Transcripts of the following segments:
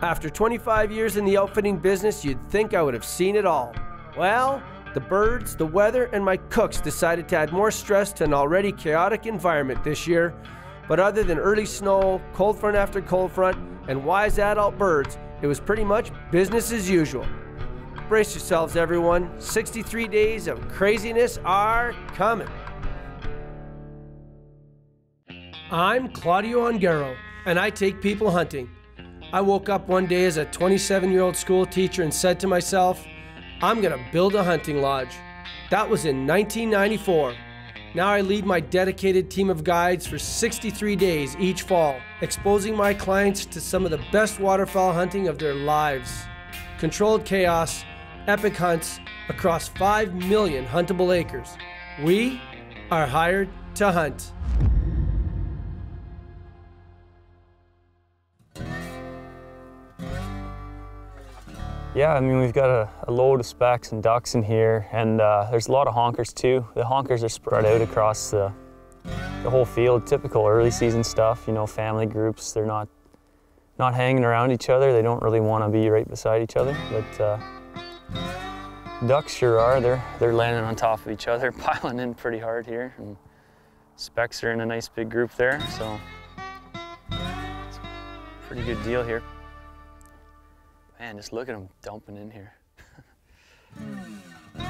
After 25 years in the outfitting business, you'd think I would have seen it all. Well, the birds, the weather, and my cooks decided to add more stress to an already chaotic environment this year. But other than early snow, cold front after cold front, and wise adult birds, it was pretty much business as usual. Brace yourselves, everyone. 63 days of craziness are coming. I'm Claudio Ongaro, and I take people hunting. I woke up one day as a 27 year old school teacher and said to myself, I'm going to build a hunting lodge. That was in 1994. Now I lead my dedicated team of guides for 63 days each fall, exposing my clients to some of the best waterfowl hunting of their lives. Controlled chaos, epic hunts across 5 million huntable acres. We are hired to hunt. Yeah, I mean, we've got a, a load of specks and ducks in here, and uh, there's a lot of honkers too. The honkers are spread out across the, the whole field, typical early season stuff, you know, family groups. They're not, not hanging around each other. They don't really want to be right beside each other, but uh, ducks sure are. They're, they're landing on top of each other, piling in pretty hard here. And specks are in a nice big group there, so it's a pretty good deal here. Man, just look at them dumping in here.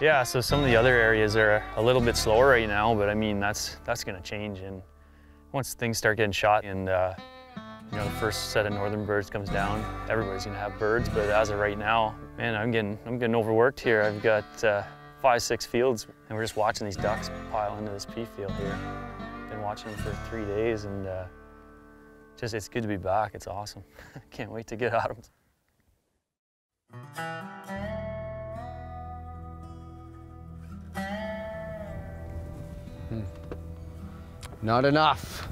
yeah, so some of the other areas are a little bit slower right now, but I mean, that's that's gonna change. And once things start getting shot and uh, you know, the first set of northern birds comes down, everybody's gonna have birds. But as of right now, man, I'm getting, I'm getting overworked here. I've got uh, five, six fields, and we're just watching these ducks pile into this pea field here. Been watching them for three days, and uh, just it's good to be back. It's awesome. Can't wait to get out of them. Hmm. Not enough.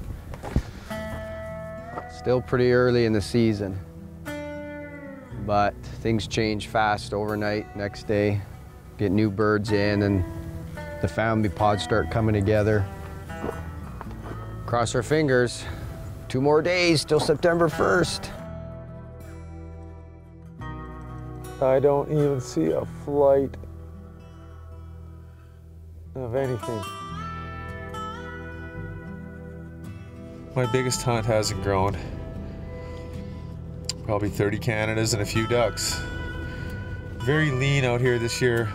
Still pretty early in the season. But things change fast overnight, next day. Get new birds in and the family pods start coming together. Cross our fingers. Two more days till September 1st. I don't even see a flight of anything. My biggest hunt hasn't grown. Probably 30 Canadas and a few ducks. Very lean out here this year.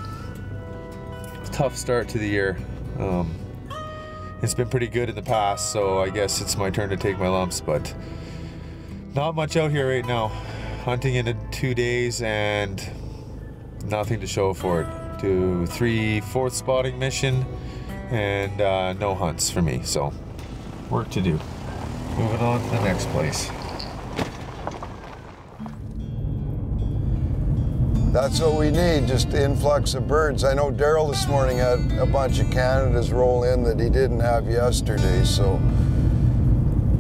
Tough start to the year. Um, it's been pretty good in the past, so I guess it's my turn to take my lumps, but not much out here right now. Hunting in two days and nothing to show for it. To three fourth spotting mission and uh, no hunts for me, so work to do. Moving on to the next place. That's what we need, just influx of birds. I know Daryl this morning had a bunch of Canadas roll in that he didn't have yesterday, so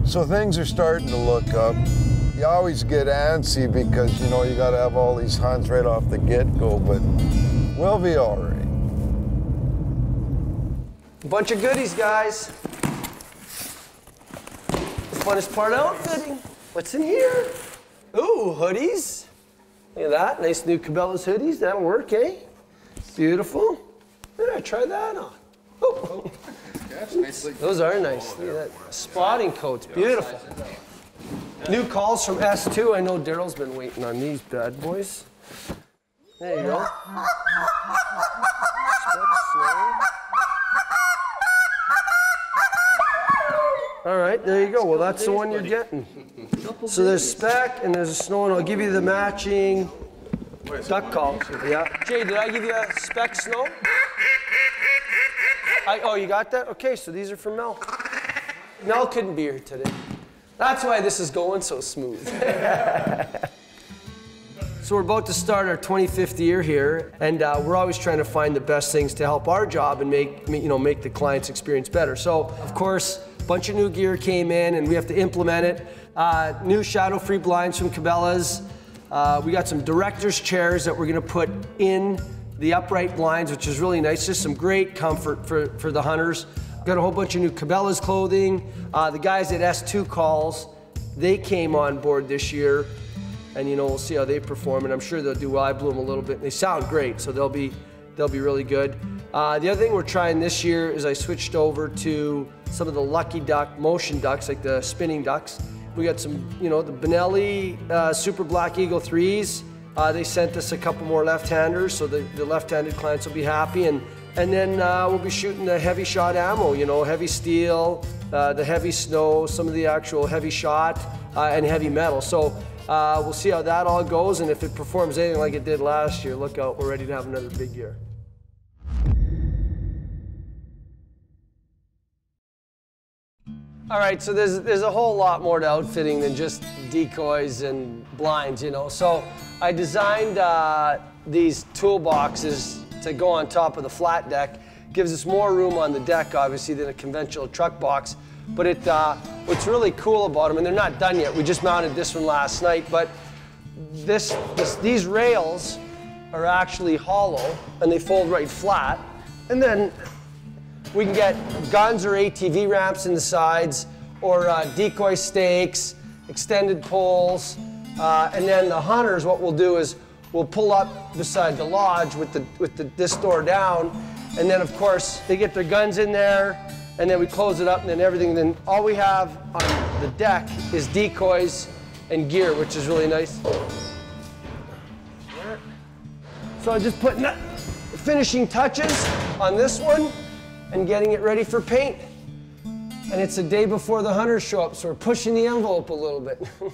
so things are starting to look up. You always get antsy because you know you got to have all these hunts right off the get-go, but we'll be all right. Bunch of goodies, guys. The funnest part outfitting. What's in here? Ooh, hoodies. Look at that. Nice new Cabela's hoodies. That'll work, eh? Beautiful. Yeah, try that on. Oh. Those are nice. Look at that. Spotting coats. Beautiful. New calls from S2. I know Daryl's been waiting on these bad boys. There you go. All right, there you go. Well, that's the one you're getting. So there's spec and there's a snow, and I'll give you the matching duck call. Yeah. Jay, did I give you a spec snow? I, oh, you got that? Okay, so these are from Mel. Mel couldn't be here today. That's why this is going so smooth. so we're about to start our 25th year here, and uh, we're always trying to find the best things to help our job and make you know make the client's experience better. So of course, bunch of new gear came in, and we have to implement it. Uh, new shadow-free blinds from Cabela's. Uh, we got some director's chairs that we're going to put in the upright blinds, which is really nice. Just some great comfort for, for the hunters. Got a whole bunch of new Cabela's clothing. Uh, the guys at S2 Calls they came on board this year, and you know we'll see how they perform, and I'm sure they'll do well. I blew them a little bit. They sound great, so they'll be they'll be really good. Uh, the other thing we're trying this year is I switched over to some of the Lucky Duck motion ducks, like the spinning ducks. We got some, you know, the Benelli uh, Super Black Eagle threes. Uh, they sent us a couple more left-handers, so the, the left-handed clients will be happy. And and then uh, we'll be shooting the Hevi-Shot ammo, you know, Hevi-Steel, uh, the Hevi-Snow, some of the actual Hevi-Shot, uh, and Hevi Metal. So we'll see how that all goes, and if it performs anything like it did last year, look out, we're ready to have another big year. All right, so there's there's a whole lot more to outfitting than just decoys and blinds, you know. So I designed uh, these toolboxes to go on top of the flat deck. Gives us more room on the deck, obviously, than a conventional truck box. But it, uh, what's really cool about them, and they're not done yet. We just mounted this one last night, but this, this these rails are actually hollow and they fold right flat. And then we can get guns or ATV ramps in the sides, or uh, decoy stakes, extended poles, uh, and then the hunters. What we'll do is we'll pull up beside the lodge with the with the, this door down, and then of course they get their guns in there, and then we close it up, and then everything. Then all we have on the deck is decoys and gear, which is really nice. So I'm just putting finishing touches on this one and getting it ready for paint. And it's a day before the hunters show up, so we're pushing the envelope a little bit.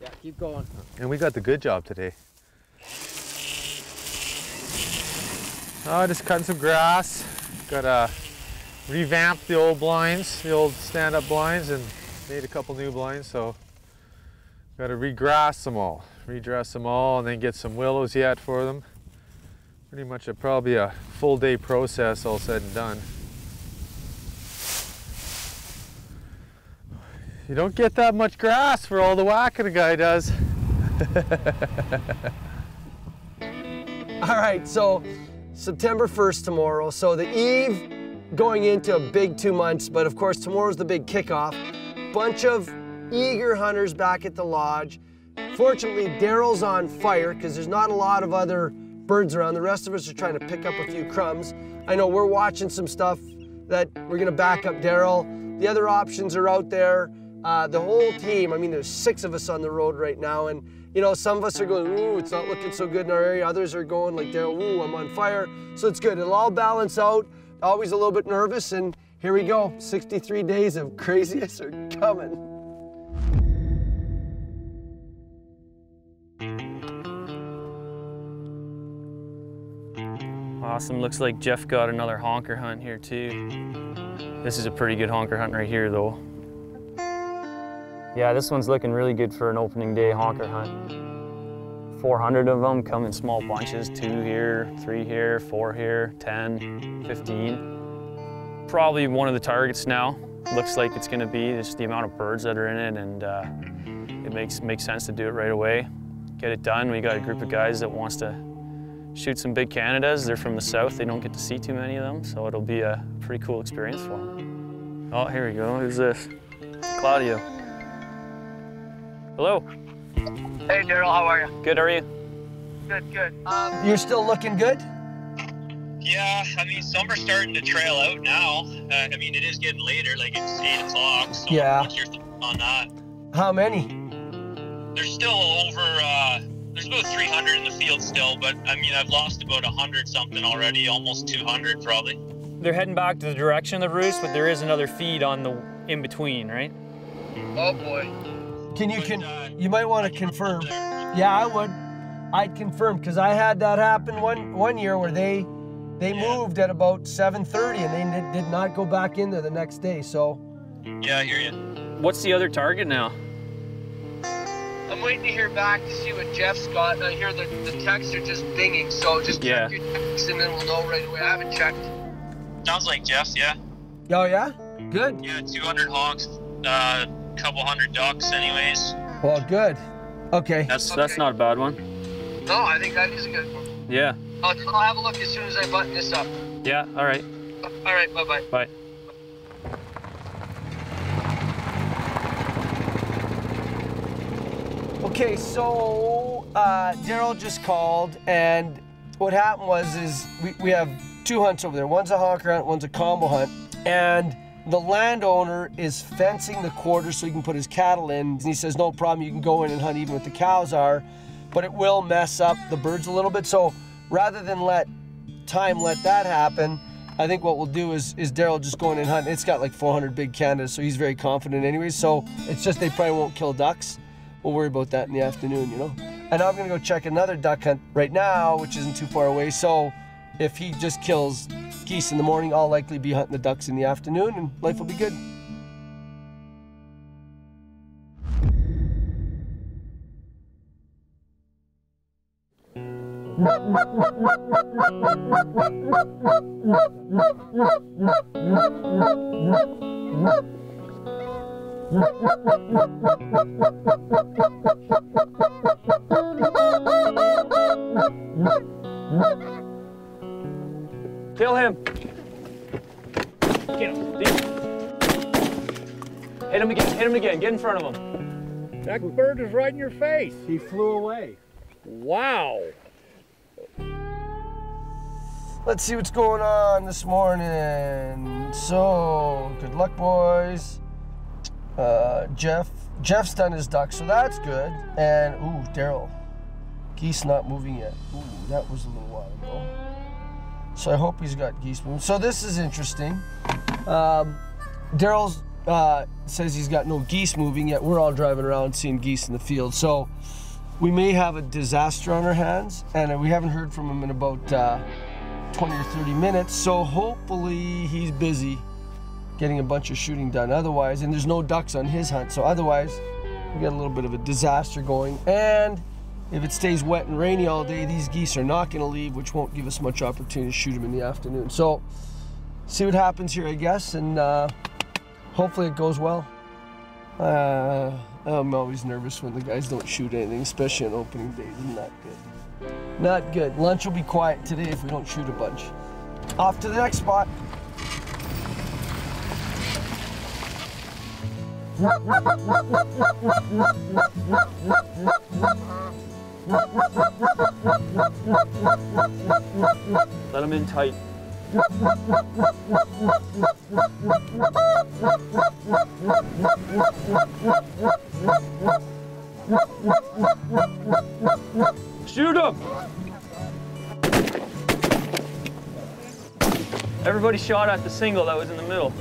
Yeah, keep going. And we got the good job today. Oh, just cutting some grass. Gotta uh, revamp the old blinds, the old stand-up blinds, and made a couple new blinds. So gotta regrass them all, redress them all, and then get some willows yet for them. Pretty much a, probably a full day process all said and done. You don't get that much grass for all the whacking a guy does. All right, so September 1st tomorrow. So the eve going into a big two months, but of course tomorrow's the big kickoff. Bunch of eager hunters back at the lodge. Fortunately, Daryl's on fire because there's not a lot of other birds around. The rest of us are trying to pick up a few crumbs. I know we're watching some stuff that we're gonna back up Daryl. The other options are out there. Uh, the whole team, I mean, there's six of us on the road right now, and you know, some of us are going, ooh, it's not looking so good in our area. Others are going like, Daryl, ooh, I'm on fire. So it's good. It'll all balance out. Always a little bit nervous, and here we go. 63 days of craziness are coming. Awesome. Looks like Jeff got another honker hunt here too. This is a pretty good honker hunt right here though. Yeah, this one's looking really good for an opening day honker hunt. 400 of them come in small bunches, two here, three here, four here, 10, 15. Probably one of the targets now. Looks like it's gonna be just the amount of birds that are in it and uh, it makes, makes sense to do it right away. Get it done. We got a group of guys that wants to shoot some big Canadas. They're from the south. They don't get to see too many of them, so it'll be a pretty cool experience for them. Oh, here we go. Who's this? Claudio. Hello. Hey Daryl, how are you? Good, how are you? Good, good. Um, You're still looking good? yeah, I mean, some are starting to trail out now. Uh, I mean, it is getting later, like it's 8 o'clock. So Yeah. What's your thoughts on that? How many? There's still over, uh, there's about 300 in the field still, but I mean, I've lost about 100 something already, almost 200 probably. They're heading back to the direction of the roost, but there is another feed on the in between, right? Oh boy. Can you can uh, you might want to confirm. Yeah, I would. I'd confirm because I had that happen one one year where they they Yeah. moved at about 7:30 and they did, did not go back in there the next day. So Yeah, I hear you. What's the other target now? I'm waiting to hear back to see what Jeff's got. I hear the, the texts are just binging, so just Yeah. check your texts and then we'll know right away. I haven't checked. Sounds like Jeff's, yeah. Oh yeah, good. Yeah, 200 hogs, uh, couple hundred ducks anyways. Well, good. Okay. That's that's not a bad one. No, I think that is a good one. Yeah. I'll, I'll have a look as soon as I button this up. Yeah. All right. All right, bye bye. Bye. Okay, so uh, Daryl just called, and what happened was is we, we have two hunts over there. One's a honker hunt, one's a combo hunt, and the landowner is fencing the quarter so he can put his cattle in. And he says, no problem, you can go in and hunt even with the cows are, but it will mess up the birds a little bit. So rather than let time let that happen, I think what we'll do is is Daryl just going and hunt. It's got like 400 big Canadas, so he's very confident anyways. So it's just they probably won't kill ducks. We'll worry about that in the afternoon, you know. And I'm gonna go check another duck hunt right now, which isn't too far away. So if he just kills geese in the morning, I'll likely be hunting the ducks in the afternoon, and life will be good. Kill him. Get him. Deep. Hit him again. Hit him again. Get in front of him. That bird is right in your face. He flew away. Wow. Let's see what's going on this morning. So, good luck, boys. Uh, Jeff, Jeff's done his duck, so that's good. And ooh, Daryl, geese not moving yet. Ooh, that was a little while ago. So I hope he's got geese moving. So this is interesting. Um, Daryl's uh, says he's got no geese moving yet. We're all driving around seeing geese in the field. So we may have a disaster on our hands, and we haven't heard from him in about uh, 20 or 30 minutes. So hopefully he's busy getting a bunch of shooting done. Otherwise, and there's no ducks on his hunt. So otherwise, we got a little bit of a disaster going. And if it stays wet and rainy all day, these geese are not going to leave, which won't give us much opportunity to shoot them in the afternoon. So see what happens here, I guess, and uh, hopefully it goes well. Uh, I'm always nervous when the guys don't shoot anything, especially on opening days. Isn't that good? Not good. Lunch will be quiet today if we don't shoot a bunch. Off to the next spot. Let him in tight. Shoot him! Everybody shot at the single that was in the middle.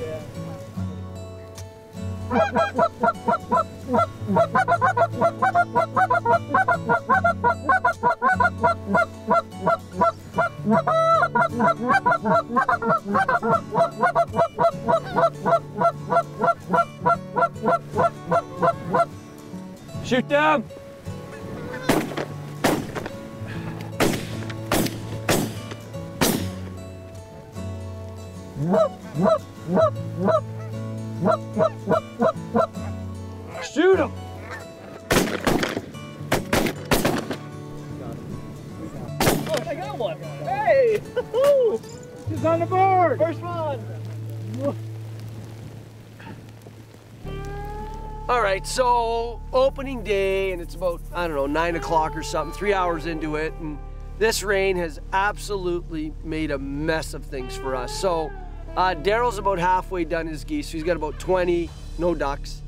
Shoot them! Shoot him! Oh, I got one. Hey! He's on the board. First one. All right, so opening day, and it's about, I don't know, nine o'clock or something, three hours into it, and this rain has absolutely made a mess of things for us. So, uh, Daryl's about halfway done his geese, so he's got about 20, no ducks.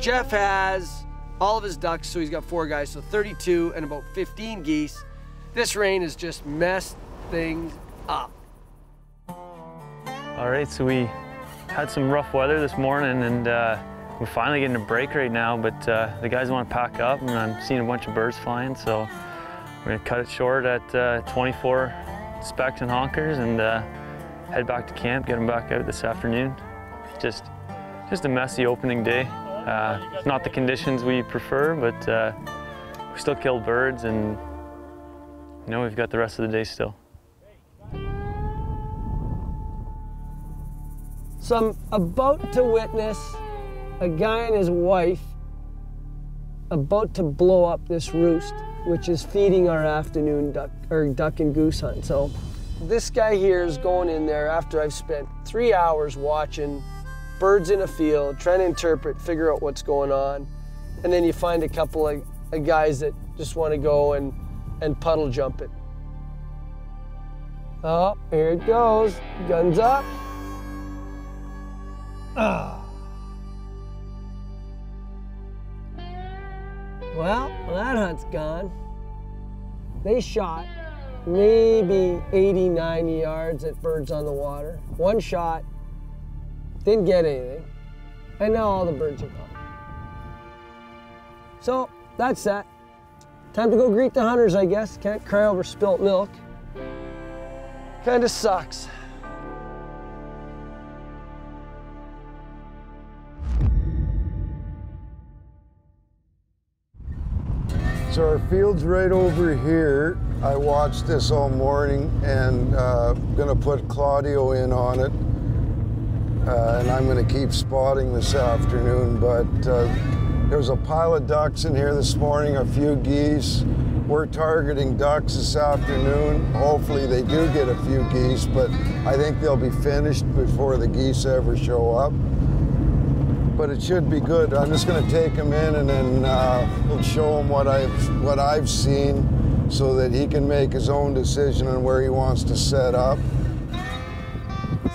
Jeff has all of his ducks, so he's got four guys, so 32 and about 15 geese. This rain has just messed things up. All right, so we had some rough weather this morning and uh, we're finally getting a break right now, but uh, the guys want to pack up and I'm seeing a bunch of birds flying, so we're gonna cut it short at uh, 24 specks and honkers and uh, head back to camp, get them back out this afternoon. Just, just a messy opening day. Uh, not the conditions we prefer, but uh, we still kill birds and you know, we've got the rest of the day still. So I'm about to witness a guy and his wife about to blow up this roost, which is feeding our afternoon duck or duck and goose hunt. So this guy here is going in there after I've spent three hours watching birds in a field, trying to interpret, figure out what's going on. And then you find a couple of, of guys that just want to go and, and puddle jump it. Oh, here it goes. Guns up. Ah. Well, that hunt's gone. They shot maybe 80, 90 yards at birds on the water. One shot, didn't get anything. And now all the birds are gone. So that's that. Time to go greet the hunters, I guess. Can't cry over spilt milk. Kinda sucks. So our field's right over here. I watched this all morning and uh, gonna put Claudio in on it. Uh, and I'm gonna keep spotting this afternoon, but uh, there was a pile of ducks in here this morning, a few geese. We're targeting ducks this afternoon. Hopefully they do get a few geese, but I think they'll be finished before the geese ever show up. But it should be good. I'm just going to take him in and then uh, we'll show him what I've what I've seen, so that he can make his own decision on where he wants to set up.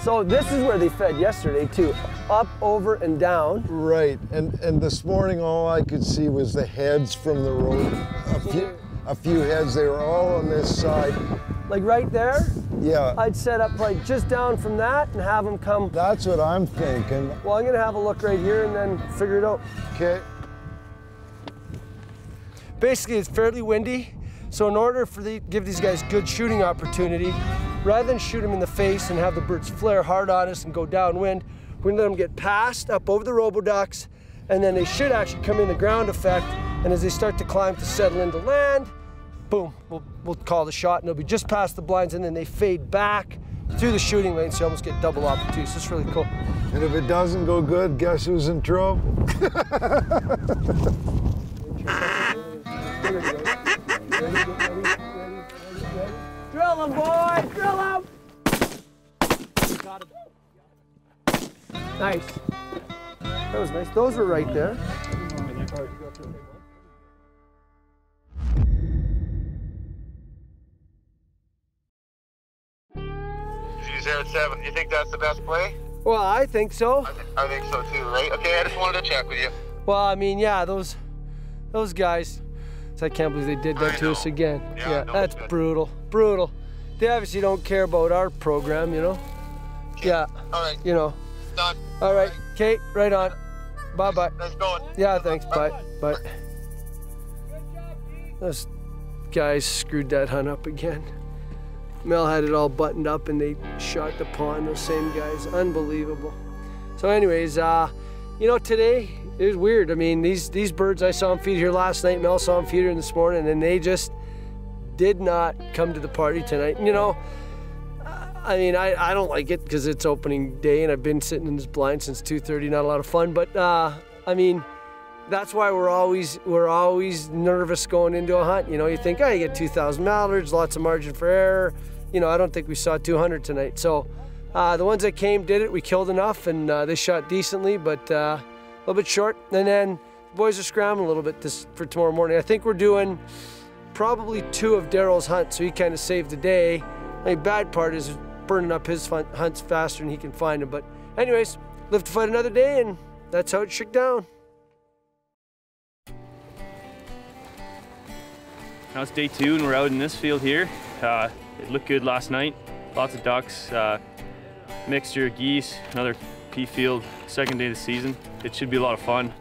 So this is where they fed yesterday too. Up, over, and down. Right, and and this morning all I could see was the heads from the road. A few, a few heads. They were all on this side. Like right there, Yeah, I'd set up like just down from that and have them come. that's what I'm thinking. Well, I'm gonna have a look right here and then figure it out. Okay. Basically, it's fairly windy, so in order for the give these guys good shooting opportunity, rather than shoot them in the face and have the birds flare hard on us and go downwind, we're let them get past up over the roboducks, and then they should actually come in the ground effect. And as they start to climb to settle into land, boom, we'll, we'll call the shot, and they'll be just past the blinds, and then they fade back through the shooting lane, so you almost get double opportunity. So it's really cool. And if it doesn't go good, guess who's in trouble? Drill them, boys! Drill them! Nice. That was nice. Those were right there. She's there at seven. You think that's the best play? Well, I think so. I think so too, right? Okay, I just wanted to check with you. Well, I mean, yeah, those those guys. I can't believe they did that to us again. Yeah, no, that's brutal. Brutal. They obviously don't care about our program, you know? Yeah. All right. You know. Done. All right, Kate, right on. Bye bye. Nice going. Yeah, thanks. Bye. Bye. Those guys screwed that hunt up again. Mel had it all buttoned up and they shot the pond, those same guys. Unbelievable. So, anyways, uh, you know, today it was weird. I mean, these these birds I saw them feed here last night, Mel saw them feed here this morning, and they just did not come to the party tonight. You know, I mean, I, I don't like it because it's opening day and I've been sitting in this blind since 2:30. Not a lot of fun, but uh, I mean, that's why we're always we're always nervous going into a hunt. You know, you think, oh, you get 2,000 mallards, lots of margin for error. You know, I don't think we saw 200 tonight. So uh, the ones that came did it. We killed enough, and uh, they shot decently, but uh, a little bit short. And then the boys are scrambling a little bit this for tomorrow morning. I think we're doing probably two of Daryl's hunts, so he kind of saved the day. The bad part is burning up his hunts faster than he can find them. But anyways, live to fight another day, and that's how it shook down. Now it's day two and we're out in this field here. Uh, it looked good last night. Lots of ducks, uh, mixture of geese, another pea field, second day of the season. It should be a lot of fun.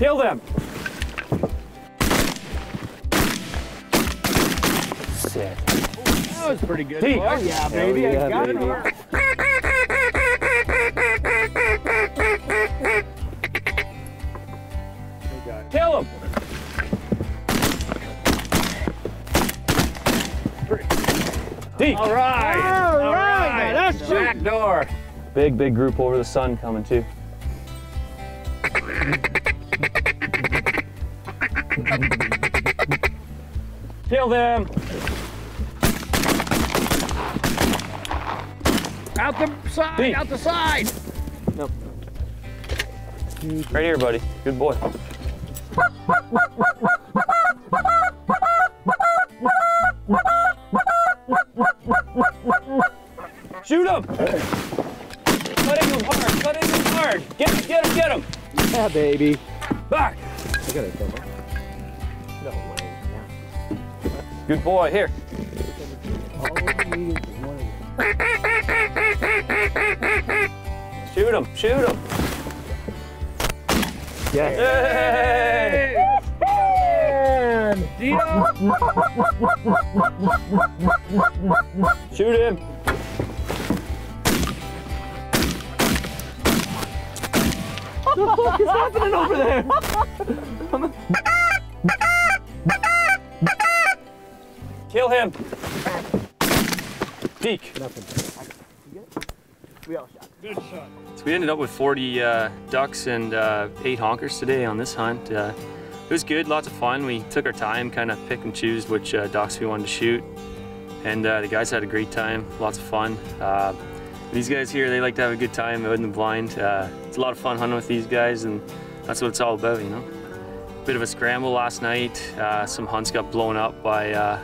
Kill them. Sick. That was pretty good. Hey. Oh yeah, baby. Hell I got yeah, it. Kill him. Deep. All right. All right. That's Back door. Big, big group over the sun coming too. Kill them. Out the side, Pete. out the side. No. Right here, buddy. Good boy. Shoot him! Cut into him hard, cut into him hard. Get him, get him, get him! Yeah, baby. Back! I gotta come Good boy, here. Shoot him, shoot him. Yes. Hey! Shoot him. What the fuck is happening over there? Kill him. Peek. We all shot. Good shot. So we ended up with 40 uh, ducks and uh, eight honkers today on this hunt. Uh, it was good, lots of fun. We took our time, kind of pick and choose which uh, ducks we wanted to shoot. And uh, the guys had a great time, lots of fun. Uh, these guys here, they like to have a good time out in the blind. It's a lot of fun hunting with these guys and that's what it's all about, you know. Bit of a scramble last night. Some hunts got blown up by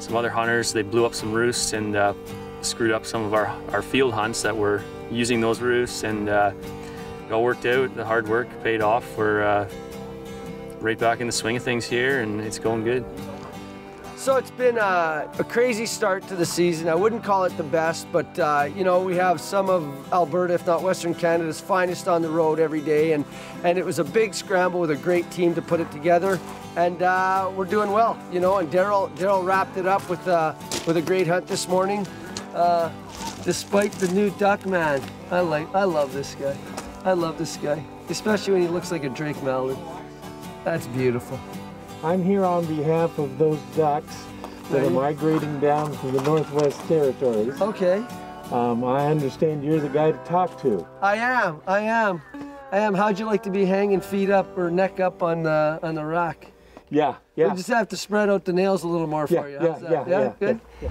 some other hunters. They blew up some roosts and uh, screwed up some of our, our field hunts that were using those roosts and uh, it all worked out. The hard work paid off. We're uh, right back in the swing of things here and it's going good. So it's been a, a crazy start to the season. I wouldn't call it the best, but uh, you know we have some of Alberta, if not Western Canada's finest on the road every day, and and it was a big scramble with a great team to put it together, and uh, we're doing well, you know. And Daryl Daryl wrapped it up with uh, with a great hunt this morning, uh, despite the new duck man. I like I love this guy. I love this guy, especially when he looks like a Drake Mallard. That's beautiful. I'm here on behalf of those ducks that are migrating down from the Northwest Territories. Okay. Um, I understand you're the guy to talk to. I am. I am. I am. How'd you like to be hanging feet up or neck up on the on the rock? Yeah, yeah. We just have to spread out the nails a little more Yeah, for you. yeah, that? yeah, yeah, Good. yeah.